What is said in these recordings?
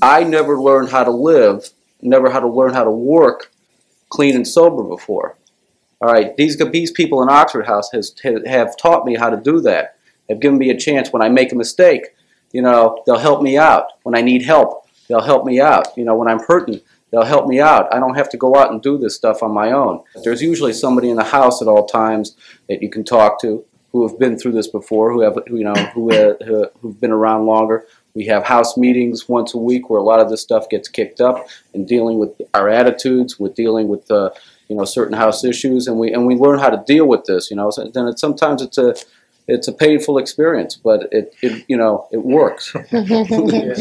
I never learned how to live, never how to learn how to work clean and sober before. All right, these these people in Oxford House has have taught me how to do that. Have given me a chance when I make a mistake. You know, they'll help me out when I need help. They'll help me out. You know, when I'm hurting, they'll help me out. I don't have to go out and do this stuff on my own. There's usually somebody in the house at all times that you can talk to who have been through this before, who have you know who uh, who've been around longer. We have house meetings once a week where a lot of this stuff gets kicked up and dealing with our attitudes, with dealing with uh, you know certain house issues, and we and we learn how to deal with this. You know, so then it, sometimes it's a it's a painful experience, but it, it you know it works.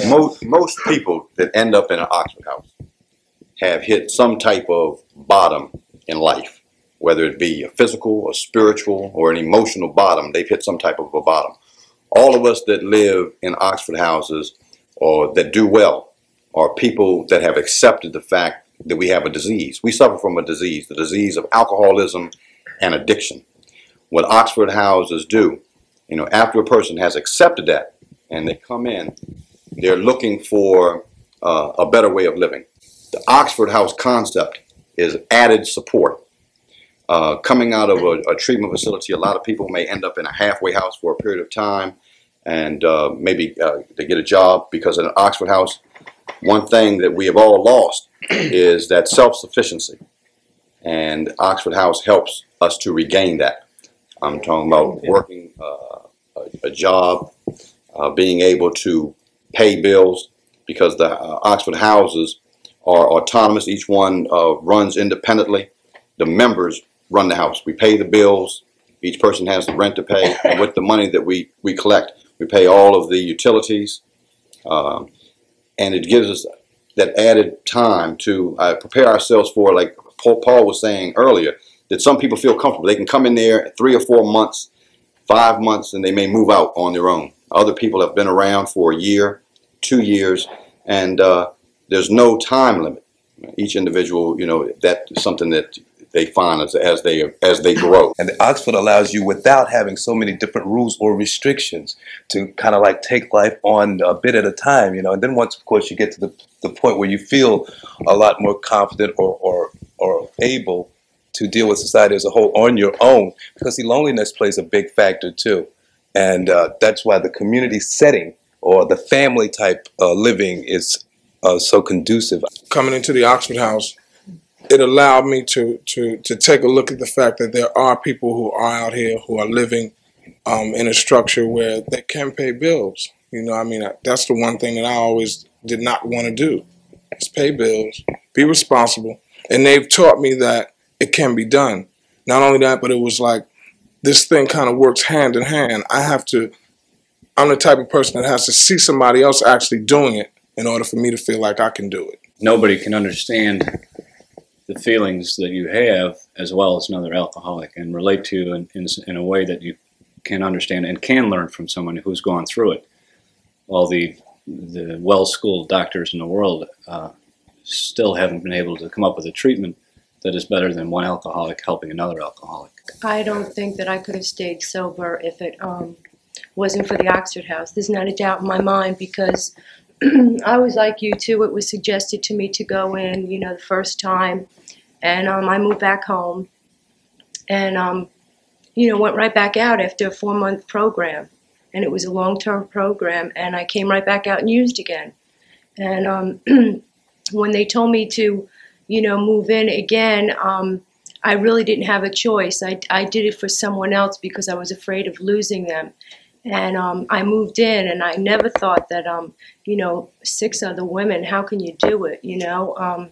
most most people that end up in an Oxford house have hit some type of bottom in life, whether it be a physical, a spiritual, or an emotional bottom. They've hit some type of a bottom all of us that live in Oxford houses or that do well are people that have accepted the fact that we have a disease. We suffer from a disease, the disease of alcoholism and addiction. What Oxford houses do, you know, after a person has accepted that and they come in, they're looking for uh, a better way of living. The Oxford House concept is added support. Uh, coming out of a, a, treatment facility, a lot of people may end up in a halfway house for a period of time and uh, maybe uh, they get a job because in an Oxford House, one thing that we have all lost is that self-sufficiency. And Oxford House helps us to regain that. I'm talking about working uh, a, a, job, uh, being able to pay bills because the Oxford houses are autonomous. Each one runs independently. The members run the house. We pay the bills. Each person has the rent to pay. And with the money that we, we collect, we pay all of the utilities. Um, and it gives us that added time to uh, prepare ourselves for, like Paul, was saying earlier, that some people feel comfortable. They can come in there three or four months, five months, and they may move out on their own. Other people have been around for a year, two years, and uh, there's no time limit. Each individual, you know, that's something that they find as, as they as they grow. And the Oxford allows you, without having so many different rules or restrictions, to kind of like take life on a bit at a time, you know. And then once, of course, you get to the the point where you feel a lot more confident or or or able to deal with society as a whole on your own, because the loneliness plays a big factor too, and uh, that's why the community setting or the family type uh, living is uh, so conducive. Coming into the Oxford House it allowed me to to to take a look at the fact that there are people who are out here who are living um, in a structure where they can pay bills. You know, I mean, that's the one thing that I always did not want to do is pay bills, be responsible, and they've taught me that it can be done. Not only that, but it was like this thing kind of works hand in hand. I have to. I'm the type of person that has to see somebody else actually doing it in order for me to feel like I can do it. Nobody can understand the feelings that you have as well as another alcoholic and relate to in, in, in, a way that you can understand and can learn from someone who's gone through it. All the, the well-schooled doctors in the world uh, still haven't been able to come up with a treatment that is better than one alcoholic helping another alcoholic. I don't think that I could have stayed sober if it um, wasn't for the Oxford House. There's not a doubt in my mind because I was like you too. It was suggested to me to go in, you know, the first time, and um, I moved back home, and um, you know, went right back out after a four-month program, and it was a long-term program, and I came right back out and used again, and um, when they told me to, you know, move in again. Um, I really didn't have a choice. I, I did it for someone else because I was afraid of losing them. And um, I moved in, and I never thought that, um, you know, six other women. How can you do it? You know, um,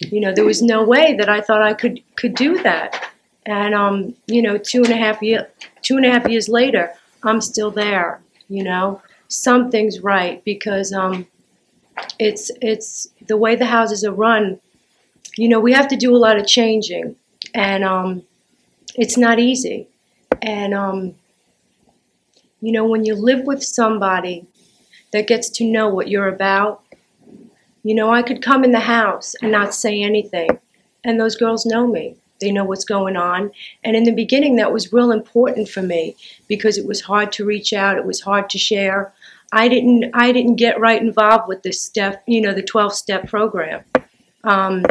you know, there was no way that I thought I could could do that. And um, you know, two and a half year, two and a half years later, I'm still there. You know, something's right because um, it's it's the way the houses are run. You know, we have to do a lot of changing, and um, it's not easy. And you know, when you live with somebody that gets to know what you're about, you know, I could come in the house and not say anything, and those girls know me. They know what's going on. And in the beginning, that was real important for me because it was hard to reach out, it was hard to share. I didn't I didn't get right involved with the step, you know, the 12 step program. Um,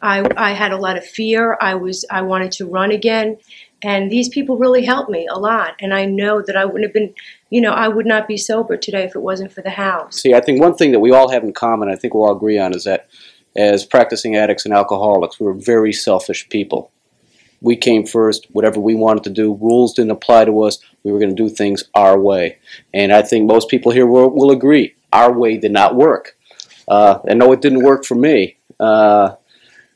I I had a lot of fear. I was I wanted to run again, and these people really helped me a lot. And I know that I wouldn't have been, you know, I would not be sober today if it wasn't for the house. See, I think one thing that we all have in common, I think we'll all agree on, is that as practicing addicts and alcoholics, we were very selfish people. We came first, whatever we wanted to do, rules didn't apply to us, we were going to do things our way. And I think most people here will, will agree, our way did not work. Uh, I know it didn't work for me, uh,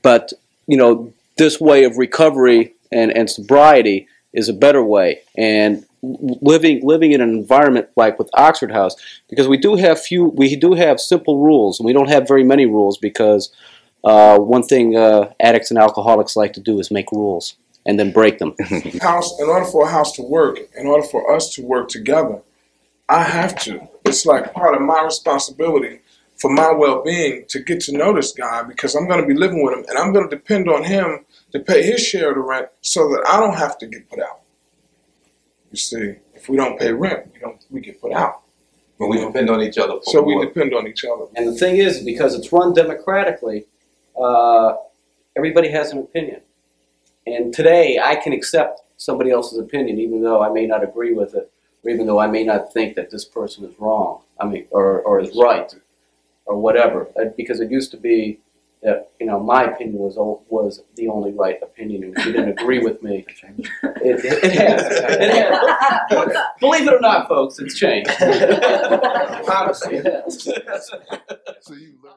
but, you know, this way of recovery and, and sobriety is a better way. And living living in an environment like with Oxford House, because we do have few, we do have simple rules, and we don't have very many rules because uh, one thing uh, addicts and alcoholics like to do is make rules and then break them. house in order for a house to work in order for us to work together i have to it's like part of my responsibility for my well-being to get to know this guy because i'm going to be living with him and i'm going to depend on him to pay his share of the rent so that i don't have to get put out you see if we don't pay rent we don't we get put out But we depend on each other. For so we depend on each other And the thing is, because it's run democratically, uh, everybody has an opinion. And today, I can accept somebody else's opinion, even though I may not agree with it, or even though I may not think that this person is wrong. I mean, or, or is right, or whatever. Uh, Because it used to be that you know my opinion was o- was the only right opinion, and if you didn't agree with me, it, it, it has. It has. Believe it or not, folks, it's changed. Honestly, it has. so you learn